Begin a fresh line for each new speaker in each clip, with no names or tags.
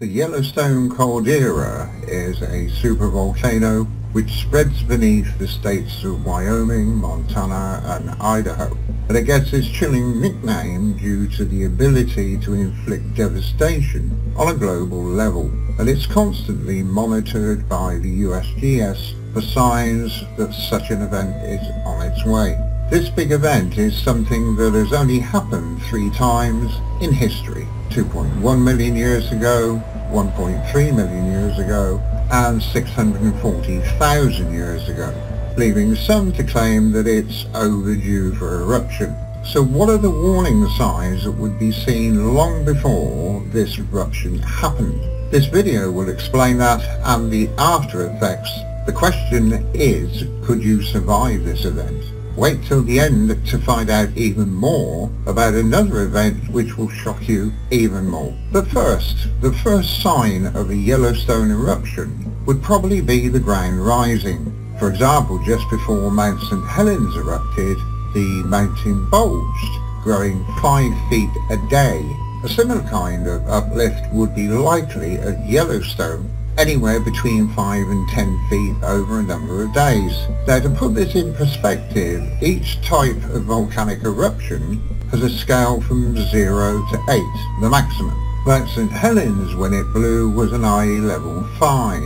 The Yellowstone caldera is a supervolcano which spreads beneath the states of Wyoming, Montana and Idaho. It gets its chilling nickname due to the ability to inflict devastation on a global level. And it's constantly monitored by the USGS for signs that such an event is on its way. This big event is something that has only happened three times in history. 2.1 million years ago, 1.3 million years ago, and 640,000 years ago, leaving some to claim that it's overdue for eruption. So what are the warning signs that would be seen long before this eruption happened? This video will explain that and the after effects. The question is, could you survive this event? Wait till the end to find out even more about another event which will shock you even more. But first, the first sign of a Yellowstone eruption would probably be the ground rising. For example, just before Mount St. Helens erupted, the mountain bulged, growing 5 feet a day. A similar kind of uplift would be likely at Yellowstone anywhere between 5 and 10 feet over a number of days. Now to put this in perspective, each type of volcanic eruption has a scale from 0 to 8, the maximum. Mount St. Helens when it blew was an IE level 5.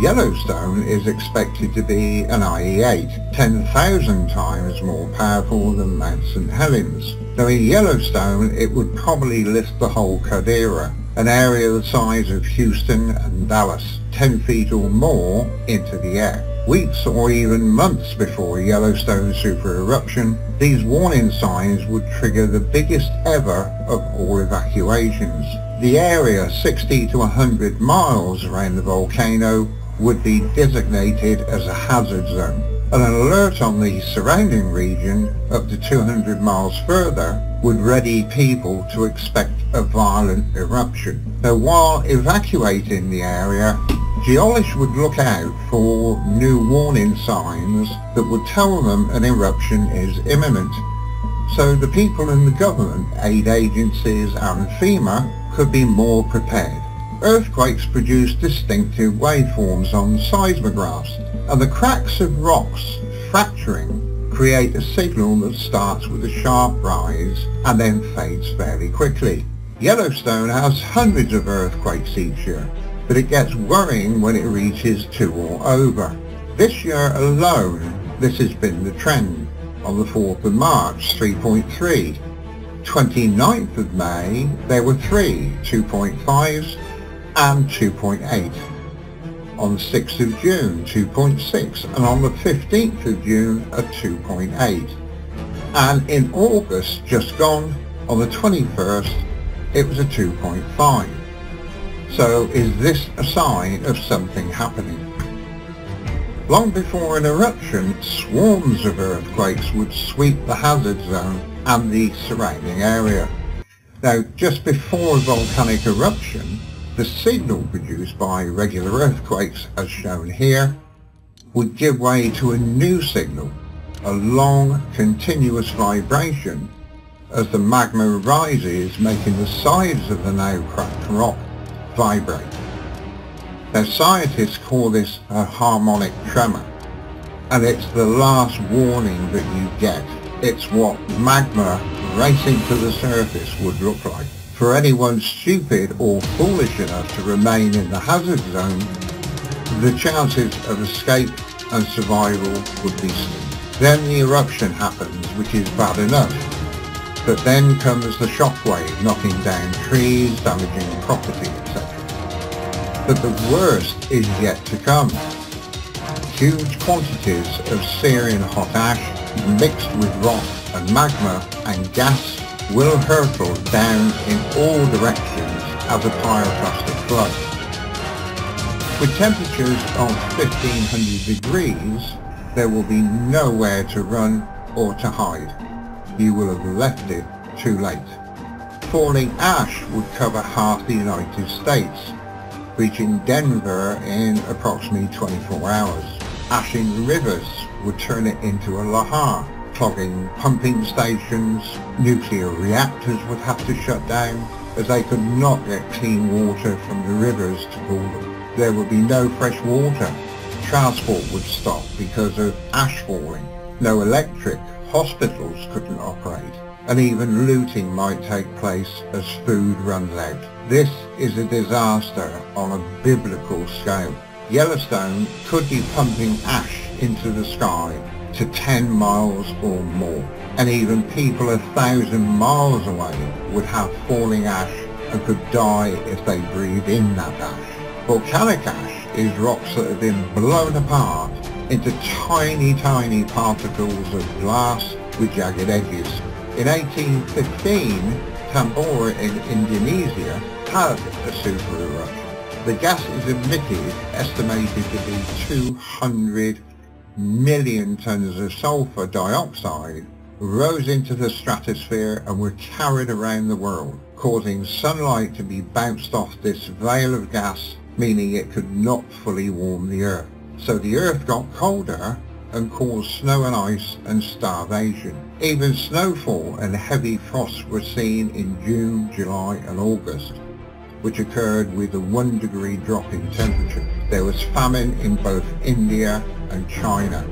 Yellowstone is expected to be an IE8, 10,000 times more powerful than Mount St. Helens. Now in Yellowstone it would probably lift the whole caldera, an area the size of Houston and Dallas, 10 feet or more into the air. Weeks or even months before Yellowstone super eruption, these warning signs would trigger the biggest ever of all evacuations. The area 60 to 100 miles around the volcano would be designated as a hazard zone. An alert on the surrounding region up to 200 miles further would ready people to expect a violent eruption. Now while evacuating the area, geologists would look out for new warning signs that would tell them an eruption is imminent. So the people in the government, aid agencies and FEMA could be more prepared. Earthquakes produce distinctive waveforms on seismographs, and the cracks of rocks fracturing create a signal that starts with a sharp rise and then fades fairly quickly. Yellowstone has hundreds of earthquakes each year, but it gets worrying when it reaches two or over. This year alone, this has been the trend. On the 4th of March, 3.3. 29th of May, there were three 2.5s and 2.8 on the 6th of June 2.6 and on the 15th of June a 2.8 and in August just gone on the 21st it was a 2.5 so is this a sign of something happening? Long before an eruption swarms of earthquakes would sweep the hazard zone and the surrounding area. Now just before a volcanic eruption the signal produced by regular earthquakes, as shown here, would give way to a new signal, a long, continuous vibration as the magma rises, making the sides of the now cracked rock vibrate. Now scientists call this a harmonic tremor, and it's the last warning that you get. It's what magma racing to the surface would look like. For anyone stupid or foolish enough to remain in the hazard zone, the chances of escape and survival would be slim. Then the eruption happens, which is bad enough. But then comes the shockwave, knocking down trees, damaging property, etc. But the worst is yet to come. Huge quantities of searing hot ash mixed with rock and magma and gas will hurtle down in all directions as a pyroclastic flow. With temperatures of 1500 degrees, there will be nowhere to run or to hide. You will have left it too late. Falling ash would cover half the United States, reaching Denver in approximately 24 hours. Ash in rivers would turn it into a lahar, clogging pumping stations, nuclear reactors would have to shut down, as they could not get clean water from the rivers to cool them. There would be no fresh water. Transport would stop because of ash falling. No electric. Hospitals couldn't operate. And even looting might take place as food runs out. This is a disaster on a biblical scale. Yellowstone could be pumping ash into the sky to 10 miles or more. And even people a thousand miles away would have falling ash and could die if they breathe in that ash. Volcanic ash is rocks that have been blown apart into tiny, tiny particles of glass with jagged edges. In 1815, Tambora in Indonesia had a super eruption. The gas is emitted estimated to be 200 million tons of sulfur dioxide rose into the stratosphere and were carried around the world, causing sunlight to be bounced off this veil of gas, meaning it could not fully warm the earth. So the earth got colder and caused snow and ice and starvation. Even snowfall and heavy frosts were seen in June, July and August, which occurred with a one degree drop in temperature. There was famine in both India and China.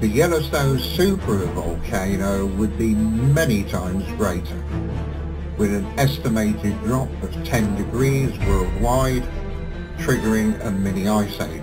The Yellowstone supervolcano would be many times greater, with an estimated drop of 10 degrees worldwide, triggering a mini ice age.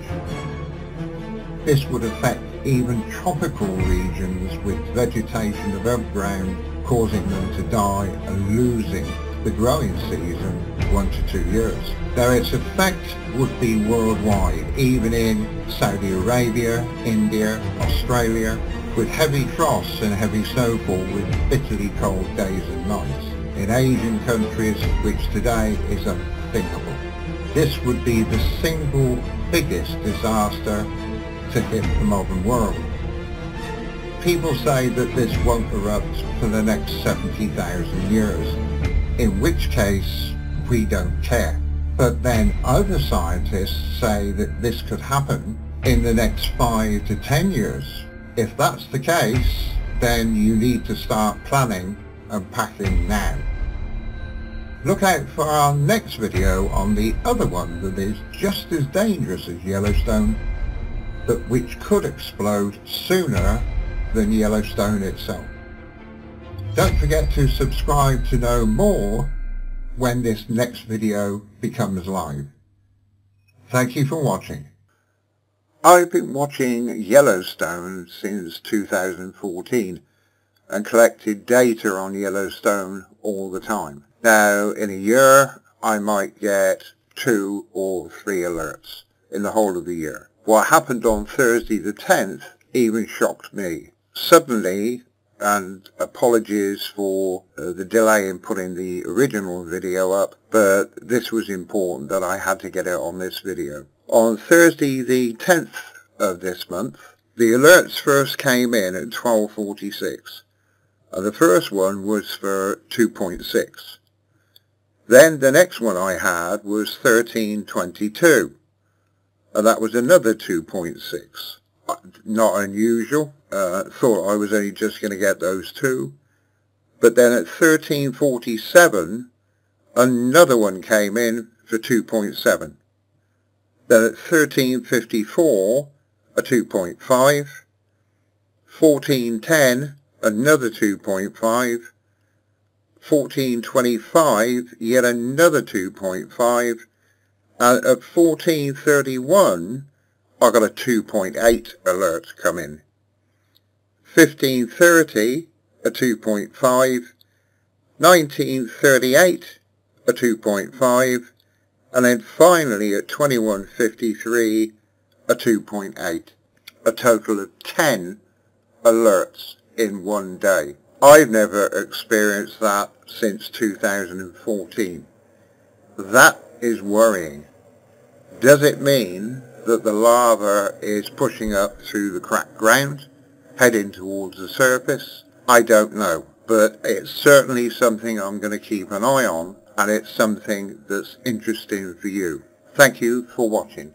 This would affect even tropical regions with vegetation above ground, causing them to die and losing the growing season one to two years. Though its effect would be worldwide, even in Saudi Arabia, India, Australia, with heavy frosts and heavy snowfall with bitterly cold days and nights. In Asian countries, which today is unthinkable. This would be the single biggest disaster to hit the modern world. People say that this won't erupt for the next 70,000 years, in which case we don't care. But then other scientists say that this could happen in the next 5 to 10 years. If that's the case, then you need to start planning and packing now. Look out for our next video on the other one that is just as dangerous as Yellowstone but which could explode sooner than Yellowstone itself. Don't forget to subscribe to know more when this next video becomes live. Thank you for watching. I've been watching Yellowstone since 2014 and collected data on Yellowstone all the time. Now, in a year, I might get two or three alerts in the whole of the year. What happened on Thursday the 10th even shocked me. Suddenly, and apologies for uh, the delay in putting the original video up, but this was important that I had to get it on this video. On Thursday the 10th of this month, the alerts first came in at 12.46. Uh, the first one was for 2.6. Then the next one I had was 1322 and that was another 2.6. Not unusual. Uh, thought I was only just going to get those two. But then at 1347, another one came in for 2.7. Then at 1354, a 2.5. 1410, another 2.5. 1425, yet another 2.5 and at 1431, I got a 2.8 alert come in. 1530, a 2.5. 1938, a 2.5. And then finally at 2153, a 2.8. A total of 10 alerts in one day. I've never experienced that since 2014. That is worrying. Does it mean that the lava is pushing up through the cracked ground, heading towards the surface? I don't know, but it's certainly something I'm going to keep an eye on, and it's something that's interesting for you. Thank you for watching.